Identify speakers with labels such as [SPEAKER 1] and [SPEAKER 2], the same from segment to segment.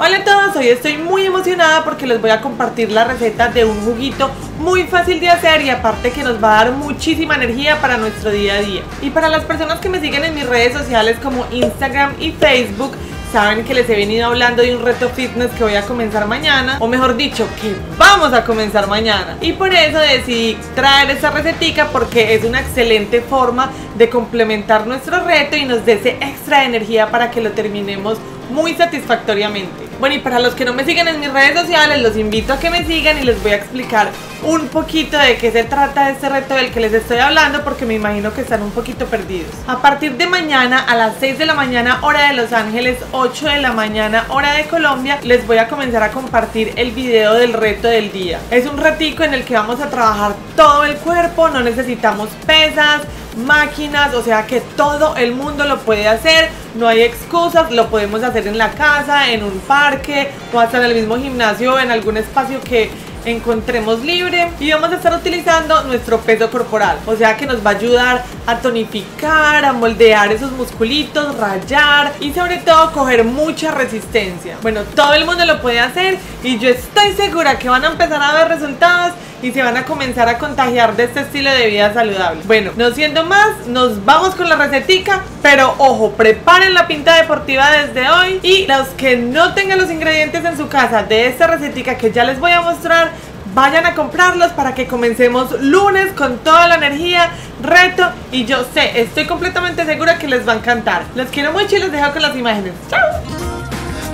[SPEAKER 1] Hola a todos, hoy estoy muy emocionada porque les voy a compartir la receta de un juguito muy fácil de hacer y aparte que nos va a dar muchísima energía para nuestro día a día. Y para las personas que me siguen en mis redes sociales como Instagram y Facebook, saben que les he venido hablando de un reto fitness que voy a comenzar mañana, o mejor dicho, que vamos a comenzar mañana. Y por eso decidí traer esta recetica porque es una excelente forma de complementar nuestro reto y nos dé ese extra de energía para que lo terminemos muy satisfactoriamente. Bueno, y para los que no me siguen en mis redes sociales, los invito a que me sigan y les voy a explicar un poquito de qué se trata este reto del que les estoy hablando porque me imagino que están un poquito perdidos. A partir de mañana a las 6 de la mañana hora de Los Ángeles, 8 de la mañana hora de Colombia, les voy a comenzar a compartir el video del reto del día. Es un ratico en el que vamos a trabajar todo el cuerpo, no necesitamos pesas, máquinas, o sea que todo el mundo lo puede hacer, no hay excusas, lo podemos hacer en la casa, en un parque o hasta en el mismo gimnasio, en algún espacio que encontremos libre. Y vamos a estar utilizando nuestro peso corporal o sea que nos va a ayudar a tonificar a moldear esos musculitos rayar y sobre todo coger mucha resistencia. Bueno todo el mundo lo puede hacer y yo estoy segura que van a empezar a ver resultados y se van a comenzar a contagiar de este estilo de vida saludable. Bueno, no siendo más, nos vamos con la recetica, pero ojo, preparen la pinta deportiva desde hoy y los que no tengan los ingredientes en su casa de esta recetica que ya les voy a mostrar, vayan a comprarlos para que comencemos lunes con toda la energía, reto y yo sé, estoy completamente segura que les va a encantar. Los quiero mucho y los dejo con las imágenes. ¡Chao!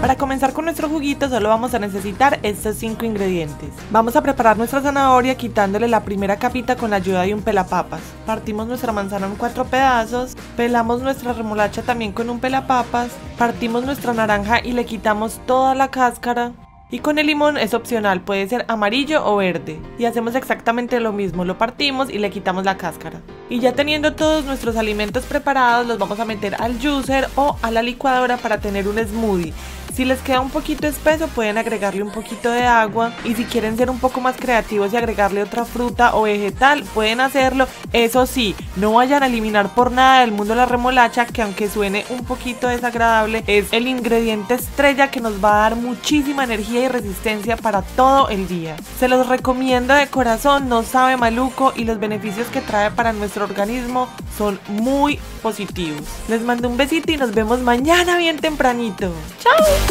[SPEAKER 1] Para comenzar con nuestro juguito solo vamos a necesitar estos 5 ingredientes. Vamos a preparar nuestra zanahoria quitándole la primera capita con la ayuda de un pelapapas. Partimos nuestra manzana en 4 pedazos, pelamos nuestra remolacha también con un pelapapas, partimos nuestra naranja y le quitamos toda la cáscara. Y con el limón es opcional, puede ser amarillo o verde. Y hacemos exactamente lo mismo, lo partimos y le quitamos la cáscara. Y ya teniendo todos nuestros alimentos preparados, los vamos a meter al juicer o a la licuadora para tener un smoothie. Si les queda un poquito espeso pueden agregarle un poquito de agua y si quieren ser un poco más creativos y agregarle otra fruta o vegetal pueden hacerlo. Eso sí, no vayan a eliminar por nada del mundo la remolacha que aunque suene un poquito desagradable es el ingrediente estrella que nos va a dar muchísima energía y resistencia para todo el día. Se los recomiendo de corazón, no sabe maluco y los beneficios que trae para nuestro organismo son muy positivos. Les mando un besito y nos vemos mañana bien tempranito. ¡Chao!